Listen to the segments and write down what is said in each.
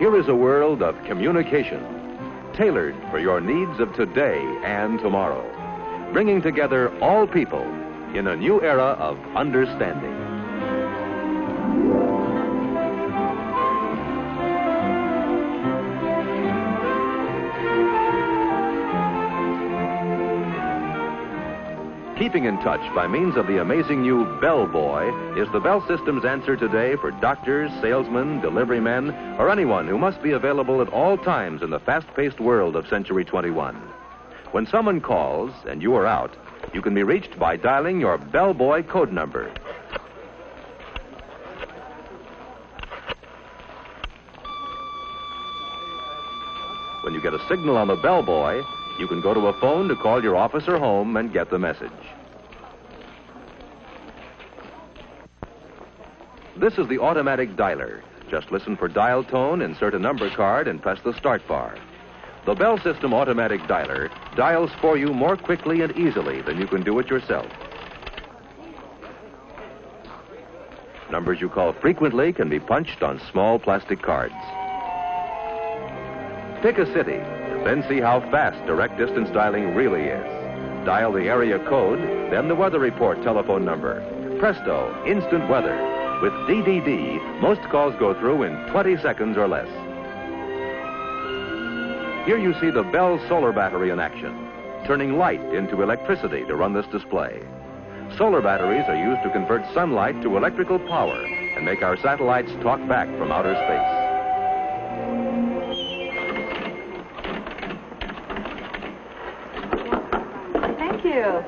Here is a world of communication, tailored for your needs of today and tomorrow, bringing together all people in a new era of understanding. Keeping in touch by means of the amazing new Bell Boy is the Bell System's answer today for doctors, salesmen, delivery men, or anyone who must be available at all times in the fast paced world of Century 21. When someone calls and you are out, you can be reached by dialing your Bell Boy code number. When you get a signal on the Bell Boy, you can go to a phone to call your office or home and get the message. This is the automatic dialer. Just listen for dial tone, insert a number card, and press the start bar. The Bell System automatic dialer dials for you more quickly and easily than you can do it yourself. Numbers you call frequently can be punched on small plastic cards. Pick a city, then see how fast direct distance dialing really is. Dial the area code, then the weather report telephone number. presto, instant weather. With DDD, most calls go through in 20 seconds or less. Here you see the Bell solar battery in action, turning light into electricity to run this display. Solar batteries are used to convert sunlight to electrical power and make our satellites talk back from outer space. You.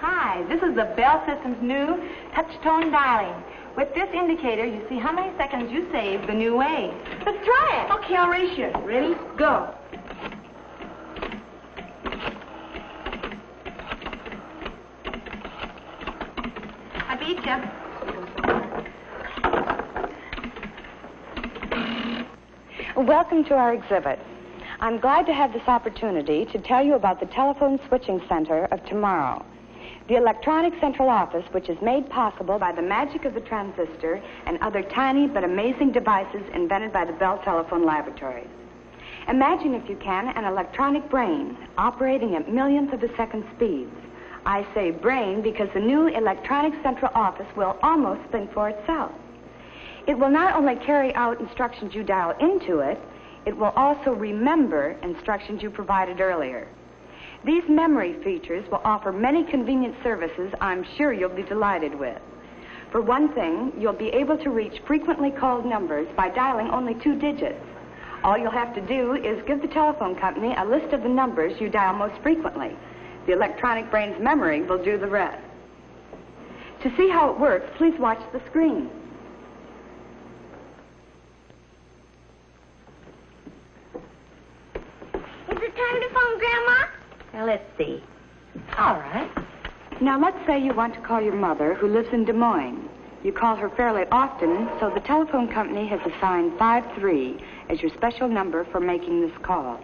Hi, this is the Bell System's new touch-tone dialing. With this indicator, you see how many seconds you save the new way. Let's try it. Okay, I'll race you. Ready? Go. I beat you. Welcome to our exhibit. I'm glad to have this opportunity to tell you about the telephone switching center of tomorrow. The electronic central office, which is made possible by the magic of the transistor and other tiny but amazing devices invented by the Bell Telephone Laboratory. Imagine, if you can, an electronic brain operating at millionths of a second speeds. I say brain because the new electronic central office will almost think for itself. It will not only carry out instructions you dial into it, it will also remember instructions you provided earlier. These memory features will offer many convenient services I'm sure you'll be delighted with. For one thing, you'll be able to reach frequently called numbers by dialing only two digits. All you'll have to do is give the telephone company a list of the numbers you dial most frequently. The electronic brain's memory will do the rest. To see how it works, please watch the screen. Time to phone Grandma? Now, let's see. All right. Now, let's say you want to call your mother, who lives in Des Moines. You call her fairly often, so the telephone company has assigned 53 as your special number for making this call.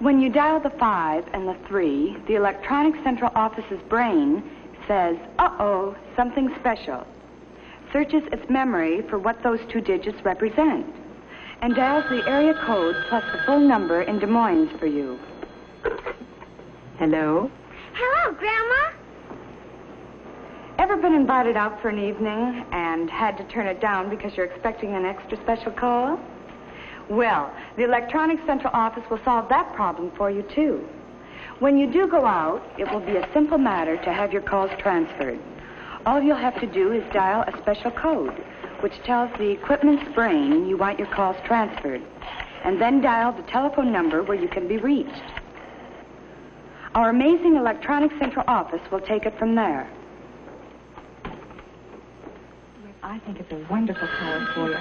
When you dial the 5 and the 3, the electronic central office's brain says, uh-oh, something special. Searches its memory for what those two digits represent and dials the area code plus the full number in Des Moines for you. Hello? Hello, Grandma. Ever been invited out for an evening and had to turn it down because you're expecting an extra special call? Well, the electronic central office will solve that problem for you, too. When you do go out, it will be a simple matter to have your calls transferred. All you'll have to do is dial a special code, which tells the equipment's brain you want your calls transferred, and then dial the telephone number where you can be reached. Our amazing electronic central office will take it from there. I think it's a wonderful call for you.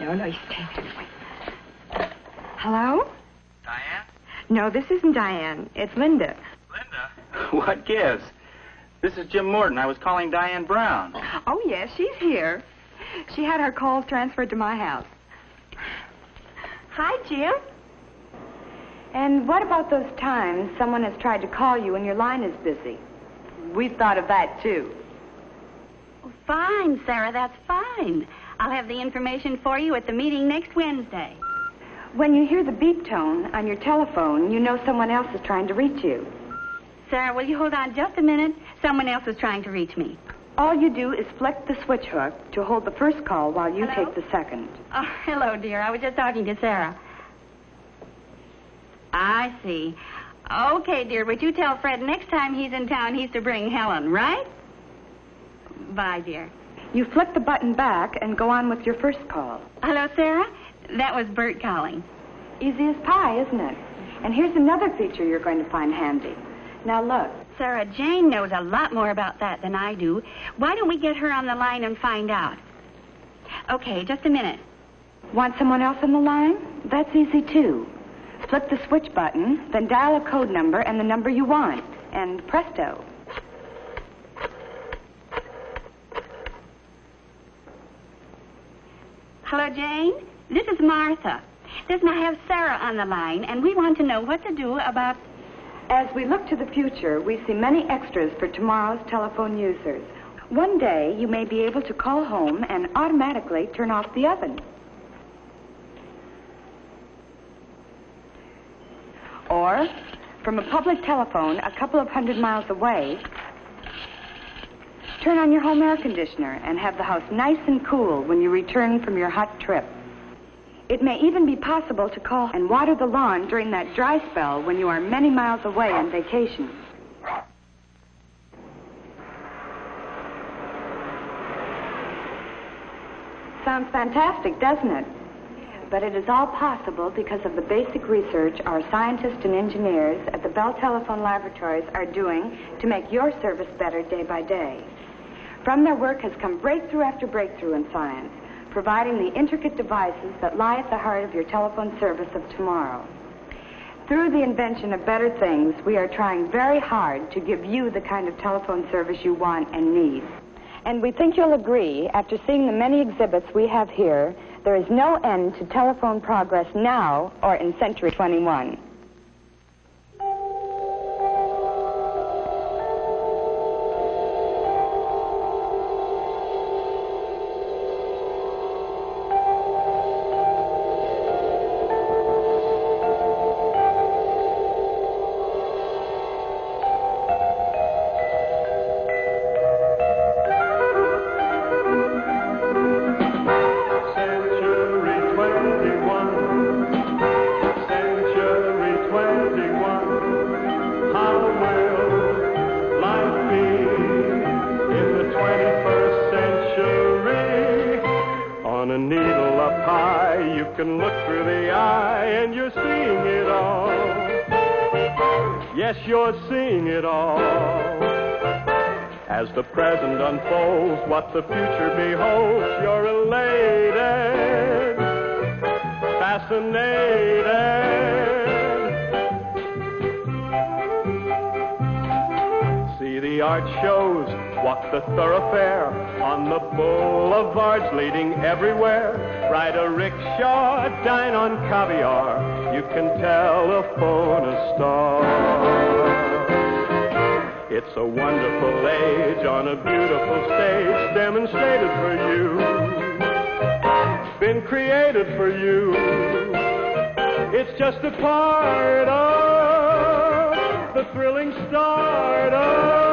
No, no, you take it. Hello? Diane? No, this isn't Diane. It's Linda. Linda? What gives? This is Jim Morton. I was calling Diane Brown. Oh, yes, she's here. She had her calls transferred to my house. Hi, Jim. And what about those times someone has tried to call you and your line is busy? We've thought of that, too. Oh, Fine, Sarah, that's fine. I'll have the information for you at the meeting next Wednesday. When you hear the beep tone on your telephone, you know someone else is trying to reach you. Sarah, will you hold on just a minute? Someone else is trying to reach me. All you do is flick the switch hook to hold the first call while you Hello? take the second. Oh, hello, dear. I was just talking to Sarah. I see. Okay, dear, but you tell Fred next time he's in town he's to bring Helen, right? Bye, dear. You flick the button back and go on with your first call. Hello, Sarah? That was Bert calling. Easy as pie, isn't it? And here's another feature you're going to find handy. Now look. Sarah Jane knows a lot more about that than I do. Why don't we get her on the line and find out? Okay, just a minute. Want someone else on the line? That's easy too. Flip the switch button, then dial a code number and the number you want. And presto. Hello, Jane. This is Martha. Listen, I have Sarah on the line, and we want to know what to do about. As we look to the future, we see many extras for tomorrow's telephone users. One day, you may be able to call home and automatically turn off the oven. Or from a public telephone a couple of hundred miles away, turn on your home air conditioner and have the house nice and cool when you return from your hot trip. It may even be possible to call and water the lawn during that dry spell when you are many miles away on vacation. Sounds fantastic, doesn't it? But it is all possible because of the basic research our scientists and engineers at the Bell Telephone Laboratories are doing to make your service better day by day. From their work has come breakthrough after breakthrough in science, providing the intricate devices that lie at the heart of your telephone service of tomorrow. Through the invention of better things, we are trying very hard to give you the kind of telephone service you want and need. And we think you'll agree, after seeing the many exhibits we have here, there is no end to telephone progress now or in Century 21. The present unfolds, what the future beholds, you're elated, fascinated. See the art shows, walk the thoroughfare on the boulevards leading everywhere. Ride a rickshaw, dine on caviar. You can telephone a star. It's a wonderful age on a beautiful stage demonstrated for you. Been created for you. It's just a part of the thrilling start of